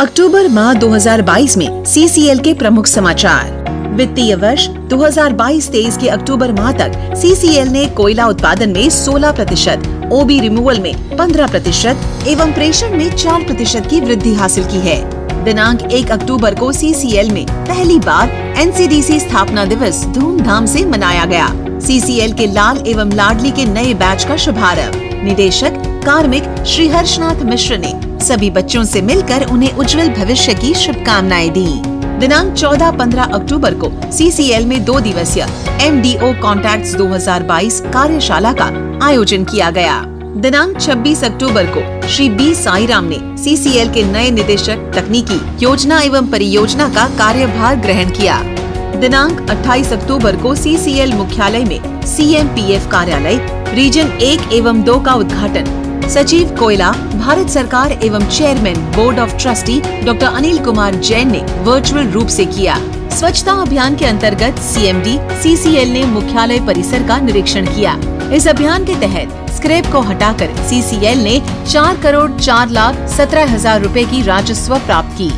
अक्टूबर माह 2022 में सीसीएल के प्रमुख समाचार। वित्तीय वर्ष 2022-23 के अक्टूबर माह तक सीसीएल ने कोयला उत्पादन में 16 प्रतिशत ओबी रिमूवल में 15 प्रतिशत एवं प्रेषण में 4 प्रतिशत की वृद्धि हासिल की है। दिनांक 1 अक्टूबर को सीसीएल में पहली बार एनसीडीसी स्थापना दिवस धूमधाम से मनाया गया। सीसीएल के लाल एवं लाडली के नए बैच का शुभारंभ। निदेशक कार्मिक श्री हर्षनाथ मिश्र ने सभी बच्चों से मिलकर उन्हें उज्जवल भविष्य की शुभकामनाएँ दी। दिनांक 14-15 अक्टूबर को सीसीएल में दो दिवसीय एम एमडीओ कॉन्टैक्ट्स 2022 कार्यशाला का आयोजन किया गया। दिनांक 26 अक्टूबर को श्री बी साईराम ने सीसीएल के नए निदेशक तकनीकी, योजना एवं परियोजना का कार्यभार ग्रहण किया। दिनांक 28 अक्टूबर को सीसीएल मुख्यालय में सीएमपीएफ कार्यालय, रीजन एक एवं दो का उद्घाटन सचिव कोयला, भारत सरकार एवं chairman board of trustee doctor Anil Kumar Jain ने वर्चुअल रूप से किया। स्वच्छता अभियान के अंतर्गत सीएमडी सीसीएल ने मुख्यालय परिसर का निरीक्षण किया। इस अभियान के तहत स्क्रैप को हटाकर सीसीएल ने चार करोड़ चार लाख सत्रह हज़ार रूपए की राजस्व प्राप्त की।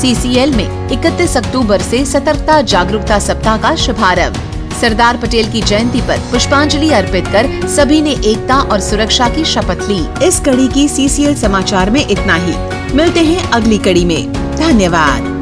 सीसीएल में 31 अक्टूबर से सतर्कता जागरूकता सप्ताह का शुभारंभ। सरदार पटेल की जयंती पर पुष्पांजलि अर्पित कर सभी ने एकता और सुरक्षा की शपथ ली। इस कड़ी की सीसीएल समाचार में इतना ही। मिलते हैं अगली कड़ी में। धन्यवाद।